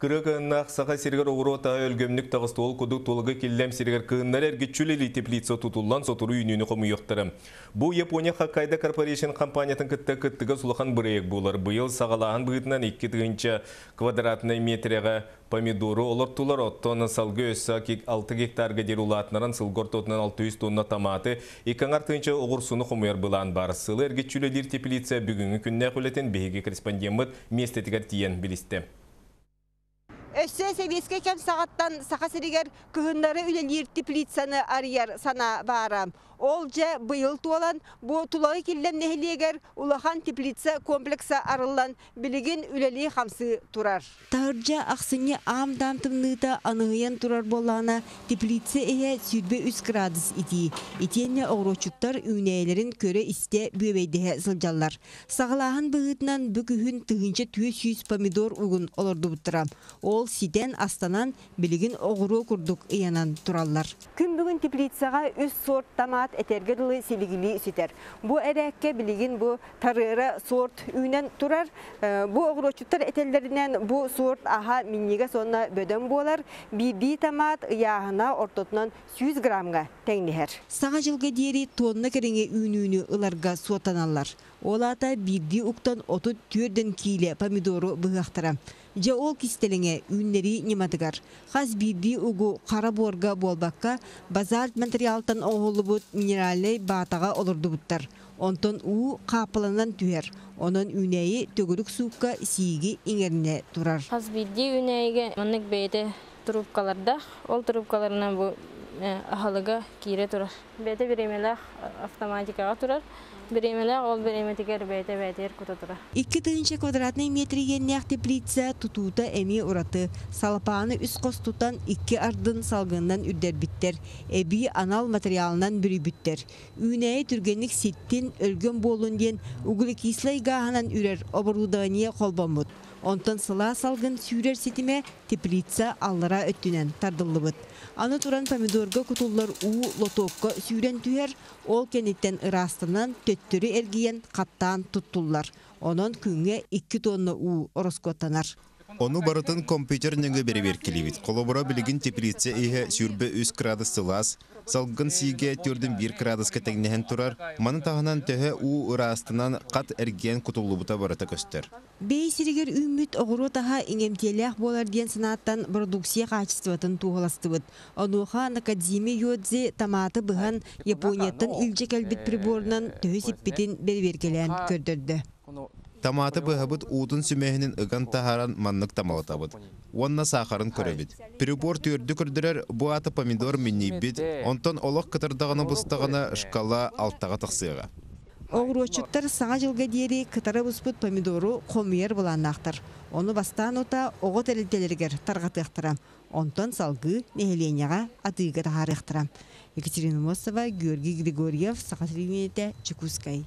Кырыгыннах саха сиргер оғыру та өлгөмнік тағыстуол кудук тулығы киллем сиргер кыыннар әргі чүлели теплица тутулан сотуру үйнүні қомы йоқтырым. Бу Япония Хаккайда Корпорейшн компаниятын кытта кыттыга сулахан бұрайық болар. Бұйыл сағалаған бұйтынан 2 тығынча квадратный метреға помидору олортулар оттона салгы өссі 6 гектарға дер улатнаран сылгор тотынан 600 тонна томаты, икаңар тыынча оғырсуны қомуяр бұлан бар. Сылы чүлелер теплица бүгінгі күнне құлетін бейгі корреспондент местетігер тиен білісті. Өссө севеске кем сағаттан сақасырегер күхіндары үлелер теплицаны арияр сана барам. Ол же бұйыл туалан, бұ тулағы келдем нехелегер улахан теплица комплекса арылан білігін үлели қамсы турар. Таржа ақсыне ам дамтымныта анығыян турар болана теплица эе сүрбе 3 градус ити. Итенне оғрочуттар үнәйлерін көрі исте бөбейдеге сылжалар. Сағылағын бұғытынан бүкіхін тығынча 200 помидор угун олорду бұттырам. Ол сиден астанан білігін оғыру күрдік иянан тураллар. Күн бүгін теплицаға үс сорт томат этерге дылы силигили сүтер. Бу эрекке билигин бу тарыра сорт үйнен турар. Бу оғрочуттар этеллеринен бу сорт аха минниге сонна бөдөн болар. Би томат яғына ортотунан 100 граммга теңнихер. Саға жылға дери тонна кереңе үйнүүнү ыларга суотаналар. Олата бирди уктан оту түрден киле помидору бұғақтыра. Же ол кистелеңе үннери немадыгар. Хаз бирди угу қара борга болбаққа базар материалтан оғылыбыт минералей батаға олырдыбыттар. Онтон у қапыланан түйер. Онын үнәйі төгірік суыққа сиги иңеріне турар. Хаз үнәйге мұнық бейді трубкаларда, ол трубкаларына бұл ахалыга кире турар. Бейте биремелах автоматикаға турар. Биремелах ол биреметикер бейте бейтер кута тура. Икки тыгынча квадратный метрге нях теплица тутута эми ураты. Салапаны үс костутан икки ардын салгындан үрдер биттер. Эби анал материалынан бүрі биттер. Үнәйі түргенlik сеттин өлгөн болун ден углекислый гаханан үрер оборудование колбомут. Онтон сыла салгын сүйрер сетиме теплица аллара өттүнен тардыллыбыт. Аны туран помидорга кутуллар у лотокка сүйрен түйер, ол кенеттен ырастынан төттөрү эргиен каттаан туттуллар. Онон күнгө 2 тонна у ороскоттанар. Оны барытын компьютер нөңгө беребер келебит. Колобора билигин теплица ihe сүрбе 3 градус сылас, салгын сиге түрдін 1 градуска тегнехен турар, маны тағынан төһө у ырастынан кат эрген кутулубута барыта көстөр. Бей сиригер үміт оғыру таға иңемтелях болар ден санаттан продукция качествотын туғыластыбыт. Онуға Накадзими Йодзи таматы бұған Японияттан үлче кәлбіт приборынан төһі сиппетін бербергелен көрдірді. Таматы быһабыт уутун сүмэһинин ыган таһаран маннык тамалатабыт. Уонна сахарын көрөбүт. Прибор түрдү көрдүрөр бу аты помидор миннибит, онтон олох кытырдаганы бустагана шкала алтага тахсыга. Оғрочуттар саңа жылға дери кытары бұспыт помидору қомуер бұланнақтыр. Оны бастан ота оғы тәрілтелергер тарғатықтыра. Онтон салғы нехеленяға атыға тахарықтыра. Екатерина Мосова, Георгий Григорьев, Сақатыринете, Чекускай.